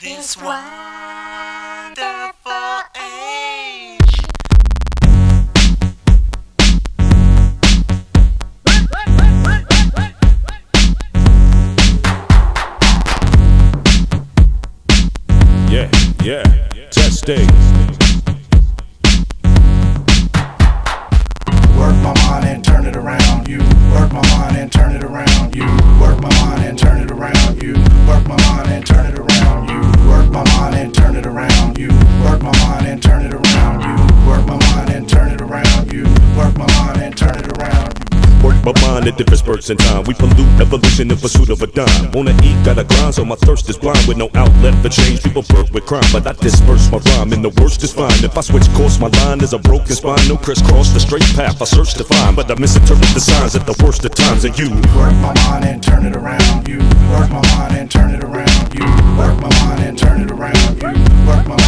this wonderful age. Yeah, yeah, testing. Work my mind and turn it around. You work my mind and turn it around. Mind at different spurts in time. We pollute evolution in pursuit of a dime. Wanna eat, gotta grind, so my thirst is blind with no outlet for change. People burp with crime, but I disperse my rhyme, and the worst is fine. If I switch course, my line is a broken spine. No crisscross, the straight path I search to find, but I misinterpret the signs at the worst of times. And you Work my mind and turn it around. You work my mind and turn it around. You work my mind and turn it around. You work my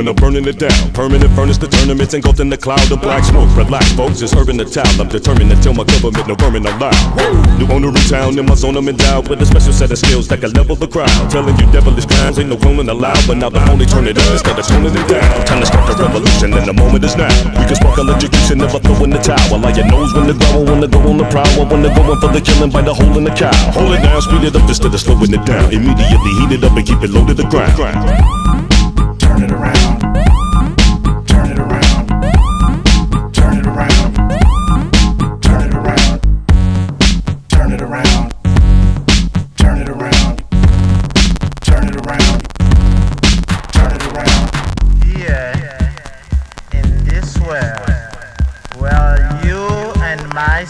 when I'm burning it down. Permanent furnace, the tournaments engulfed in the cloud of black smoke. Relax, folks, it's urban the town. I'm determined to tell my government no vermin allowed. New owner in town, in my zone, I'm endowed with a special set of skills that can level the crowd. Telling you devilish clowns ain't no cloning allowed, but now the only turn it up instead of toning it down. Time to start the revolution, and the moment is now. We can spark electrocution, never throw in the towel. Like your nose when the growl, when to go on the prowl, when they're going for the killing, by the hole in the cow. Hold it down, speed it up instead of slowing it down. Immediately heat it up and keep it low to the ground.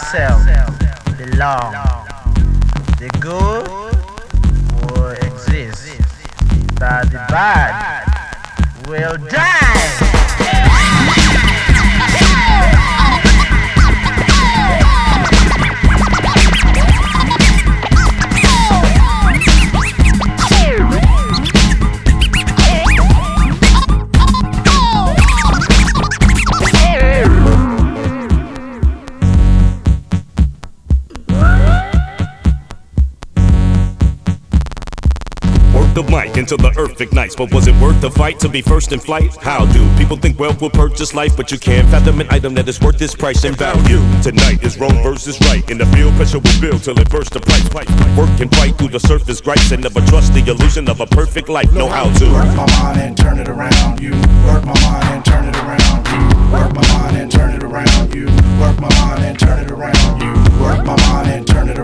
Myself belong, the good will exist, but the bad will die. the mic until the earth ignites. But was it worth the fight to be first in flight? How do people think wealth will purchase life? But you can't fathom an item that is worth this price and value. Tonight is wrong versus right. In the field, pressure will build till it bursts the price. Work and fight through the surface gripes and never trust the illusion of a perfect life. Know how to work my mind and turn it around. You work my mind and turn it around. You work my mind and turn it around. You work my mind and turn it around. You work my mind and turn it around.